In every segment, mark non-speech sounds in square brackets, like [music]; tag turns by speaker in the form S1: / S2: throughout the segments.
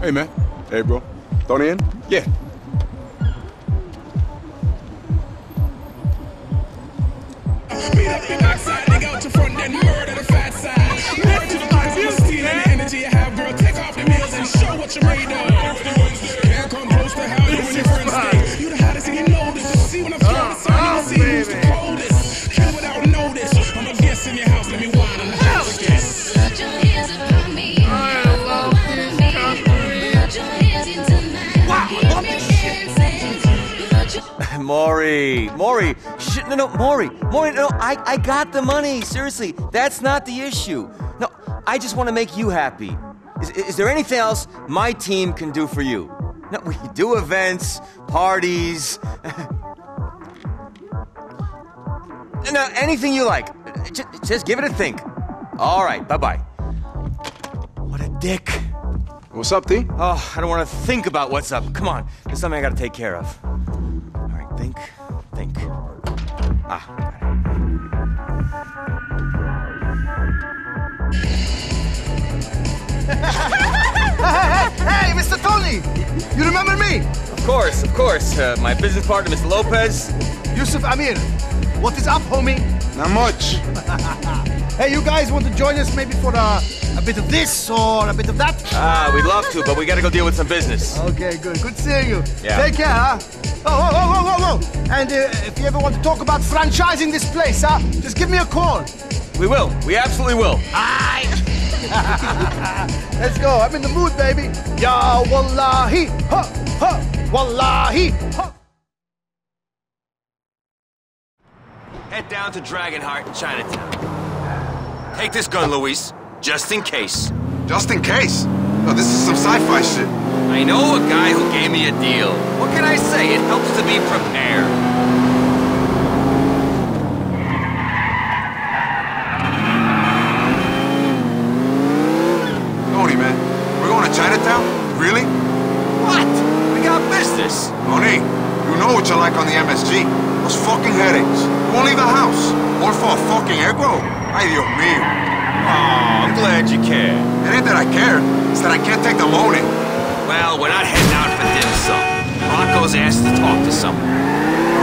S1: Hey, man. Hey, bro. Tony in? Yeah. [laughs]
S2: Maury, Maury, shit, no, no, Maury, Maury, no, I, I got the money. Seriously, that's not the issue. No, I just want to make you happy. Is, is there anything else my team can do for you? No, we [laughs] do events, parties. [laughs] no, anything you like. Just, just give it a think. All right, bye bye. What a dick.
S1: What's up, T?
S2: Oh, I don't want to think about what's up. Come on, there's something I gotta take care of. All right, think, think. Ah, got [laughs] it.
S3: Hey, Mr. Tony! You remember me?
S2: Of course, of course. Uh, my business partner, Mr. Lopez.
S3: Yusuf Amir. What is up, homie?
S1: Not much. [laughs]
S3: Hey, you guys want to join us maybe for a, a bit of this or a bit of that?
S2: Ah, we'd love to, but we gotta go deal with some business.
S3: Okay, good. Good seeing you.
S2: Yeah.
S3: Take care, huh? And uh, if you ever want to talk about franchising this place, huh? Just give me a call.
S2: We will. We absolutely will.
S3: Aye. [laughs] Let's go. I'm in the mood, baby. Ya wallahi. Ha, ha. Wallahi. Ha.
S2: Head down to Dragonheart in Chinatown. Take this gun, Luis, just in case.
S1: Just in case. Oh, this is some sci-fi shit.
S2: I know a guy who gave me a deal. What can I say? It helps to be prepared.
S1: Tony, man. We're going to Chinatown? Really?
S2: What? We got business.
S1: Tony, you know what you like on the MSG. Those fucking headaches. You won't leave the house. Or for a fucking egro. Ay, Dios mío.
S2: Oh, I'm glad you care.
S1: It ain't that I care. It's that I can't take the loaning.
S2: Well, we're not heading out for dim sum. Rocco's asked to talk to someone.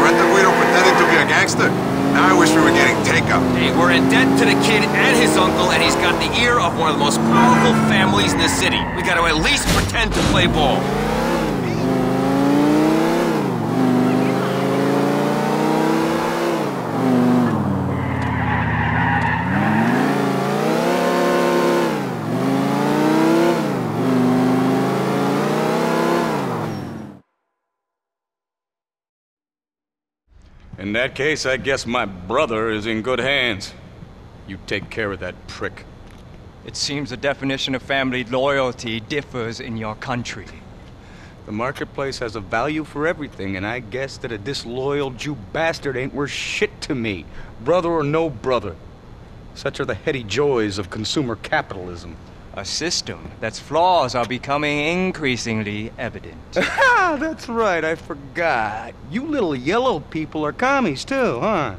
S1: Renta Guido pretending to be a gangster. Now I wish we were getting takeout.
S2: Hey, we're in debt to the kid and his uncle, and he's got the ear of one of the most powerful families in the city. We gotta at least pretend to play ball.
S4: In that case, I guess my brother is in good hands. You take care of that prick.
S5: It seems the definition of family loyalty differs in your country.
S4: The marketplace has a value for everything, and I guess that a disloyal Jew bastard ain't worth shit to me, brother or no brother. Such are the heady joys of consumer capitalism.
S5: A system that's flaws are becoming increasingly evident. [laughs]
S4: Ah, that's right, I forgot. You little yellow people are commies too, huh?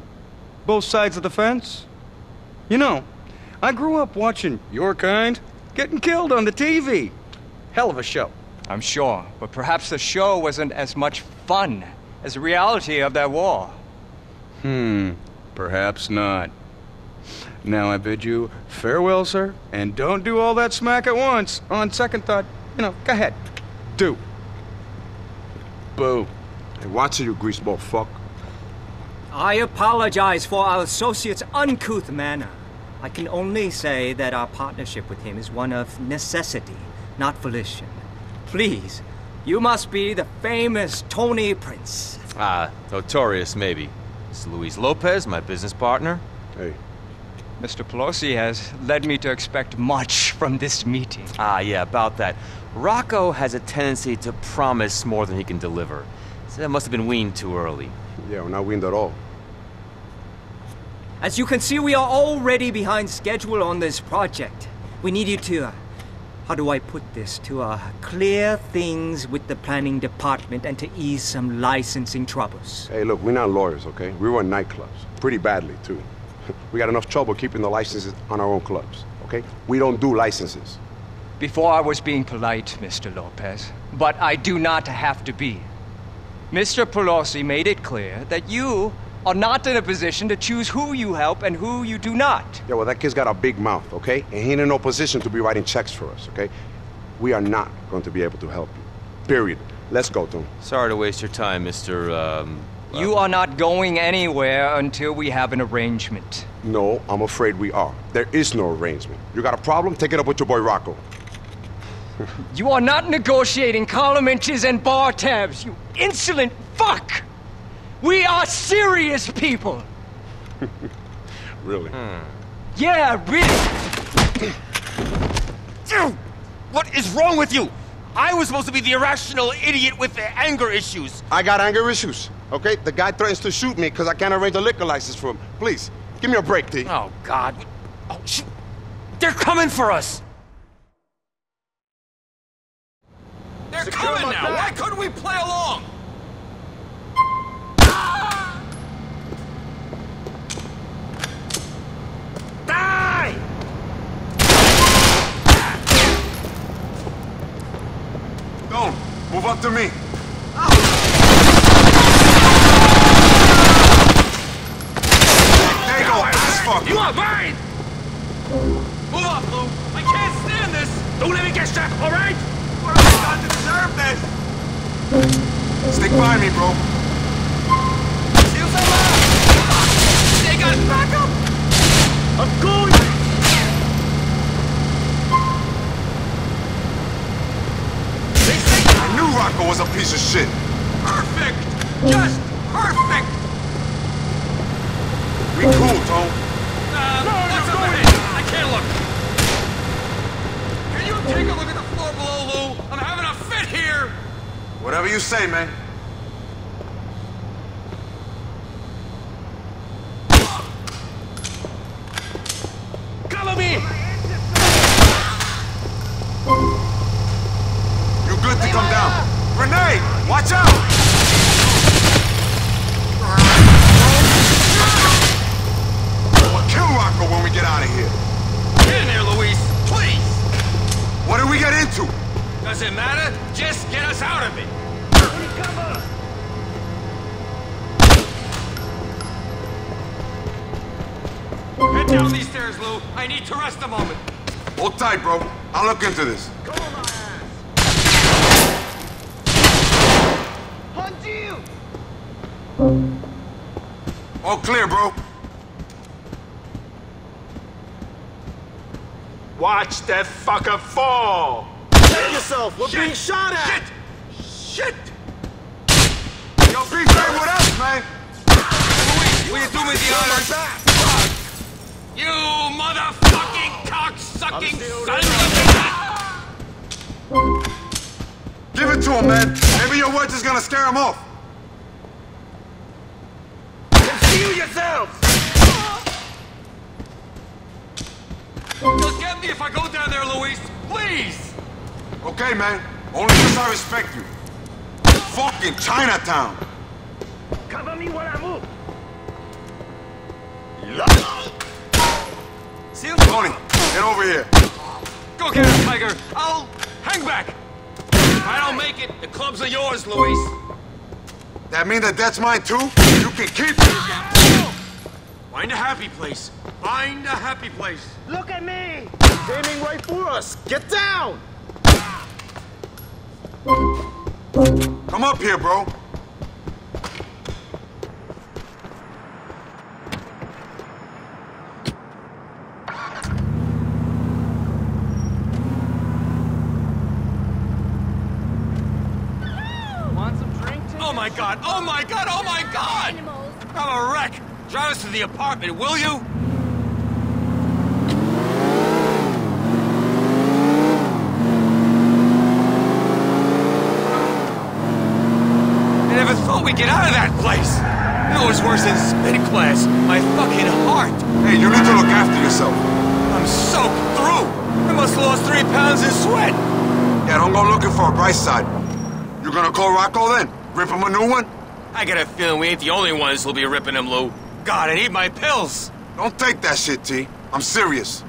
S4: Both sides of the fence? You know, I grew up watching your kind getting killed on the TV. Hell of a show.
S5: I'm sure, but perhaps the show wasn't as much fun as the reality of that war.
S4: Hmm, perhaps not. Now I bid you farewell, sir, and don't do all that smack at once. On second thought, you know, go ahead. Do. Boo.
S1: Hey, watch it, you greaseball fuck.
S6: I apologize for our associate's uncouth manner. I can only say that our partnership with him is one of necessity, not volition. Please, you must be the famous Tony Prince.
S2: Ah, notorious, maybe. It's Luis Lopez, my business partner.
S1: Hey,
S5: Mr. Pelosi has led me to expect much from this meeting.
S2: Ah, yeah, about that. Rocco has a tendency to promise more than he can deliver. So that must have been weaned too early.
S1: yeah, we're not weaned at all.
S6: As you can see, we are already behind schedule on this project. We need you to, uh, how do I put this, to uh, clear things with the planning department and to ease some licensing troubles.
S1: Hey, look, we're not lawyers, okay? We run nightclubs. Pretty badly, too. We got enough trouble keeping the licenses on our own clubs, okay?
S7: okay? We don't do licenses.
S5: Before I was being polite, Mr. Lopez, but I do not have to be. Mr. Pelosi made it clear that you are not in a position to choose who you help and who you do not.
S7: Yeah, well, that kid's got a big mouth, okay? And he ain't in no position to be writing checks for us, okay? We are not going to be able to help you. Period. Let's go, Tone.
S8: Sorry to waste your time, Mr. Um,
S5: You are not going anywhere until we have an arrangement.
S7: No, I'm afraid we are. There is no arrangement. You got a problem? Take it up with your boy Rocco. [laughs]
S5: You are not negotiating column inches and bar tabs, you insolent fuck! We are serious people! [laughs]
S7: Really? Hmm.
S5: Yeah, really! [coughs]
S8: What is wrong with you? I was supposed to be the irrational idiot with the anger issues.
S7: I got anger issues, okay? The guy threatens to shoot me because I can't arrange a liquor license for him. Please, give me a break, T.
S8: Oh, God. Oh, shoot. They're coming for us!
S2: They're coming now! Why couldn't we play along? Die!
S1: Don't. Move up to me. There you go.
S2: You are mine! Move up, Lou! I can't stand this! Don't let me get shot? What have I done to deserve this?
S1: Stick by me, bro.
S2: Shields are loud! They got backup! I'm going! They say
S1: I knew Rocco was a piece of shit.
S2: perfect! Just perfect!
S1: We cool, Tone.
S2: Uh, no, what's up ahead? I can't look. Can you take a look at the floor below, Lou? I'm having a fit here!
S1: Whatever you say, man.
S2: Stairs, Lou. I need to rest a moment.
S1: Hold tight, bro. I'll look into this. All clear, bro.
S2: Watch that fucker fall!
S3: Save yourself! We're being shot at!
S2: Shit! Shit!
S1: Yo, be fair with us, man.
S2: Luis, will you do me the honors? You motherfucking cock-sucking son of a...
S1: Give it to him, man. Maybe your words is gonna scare him off.
S2: Conceal yourselves! Just get me if I go down there, Luis. Please!
S1: Okay, man. Only because I respect you. Fucking Chinatown.
S2: Cover me when I move. Seal
S1: Tony, get over here.
S2: Go get him, Tiger. I'll hang back. If I don't make it, the clubs are yours, Luis.
S1: That mean that that's mine too? You can keep it.
S2: Find a happy place. Find a happy place.
S3: Look at me! He's aiming right for us! Get down!
S1: Come up here, bro.
S2: Oh my god! Oh my god! Oh my god! I'm a wreck. Drive us to the apartment, will you? I never thought we'd get out of that place. It was worse than spin class. My fucking heart.
S1: Hey, you need to look after yourself.
S2: I'm soaked through. I must have lost three pounds in sweat.
S1: Yeah, don't go looking for a bright side. You're gonna call Rocco then? Rip him a new one?
S2: I got a feeling we ain't the only ones who'll be ripping him, Lou. God, I need my pills.
S1: Don't take that shit, T. I'm serious.